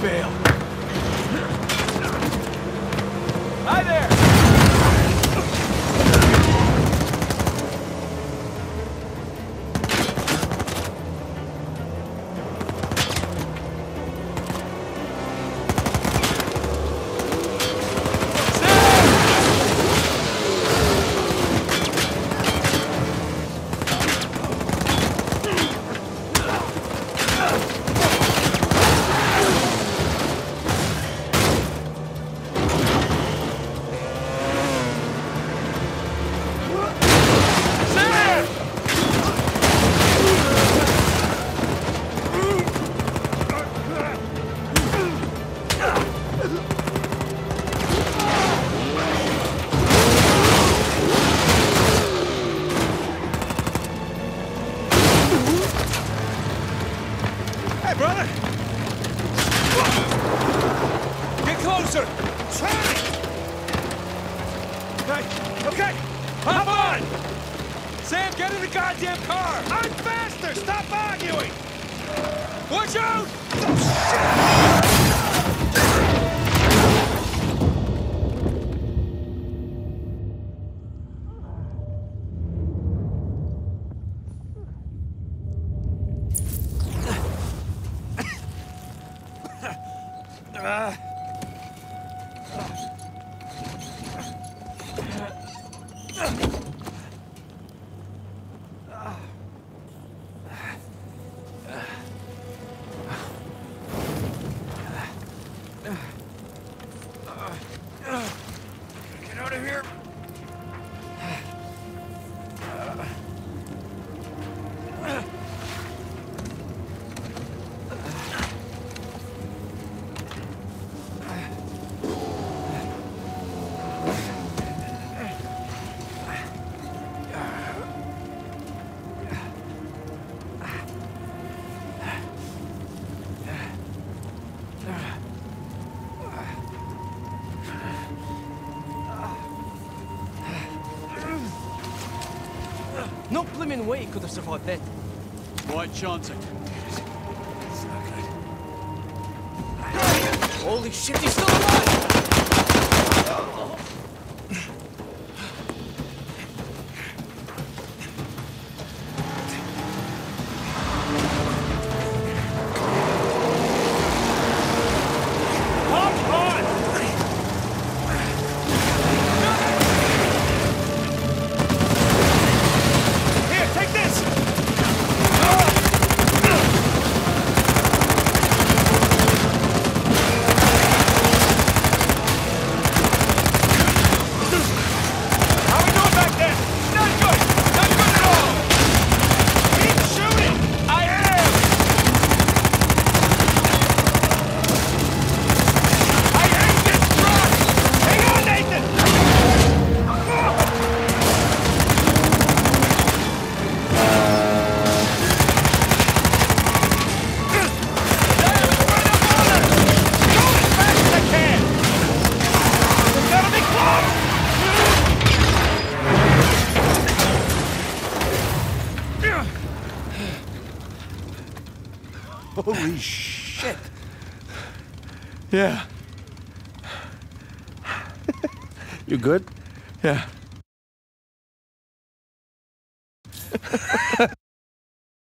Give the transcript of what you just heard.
bail. Brother! Get closer! Try! Okay, okay! Hop on! Sam, get in the goddamn car! I'm faster! Stop arguing! Watch out! Oh, Get No blimmin' way he could have survived that. White chance it. Holy shit, he's still alive! Holy shit. Yeah. you good? Yeah.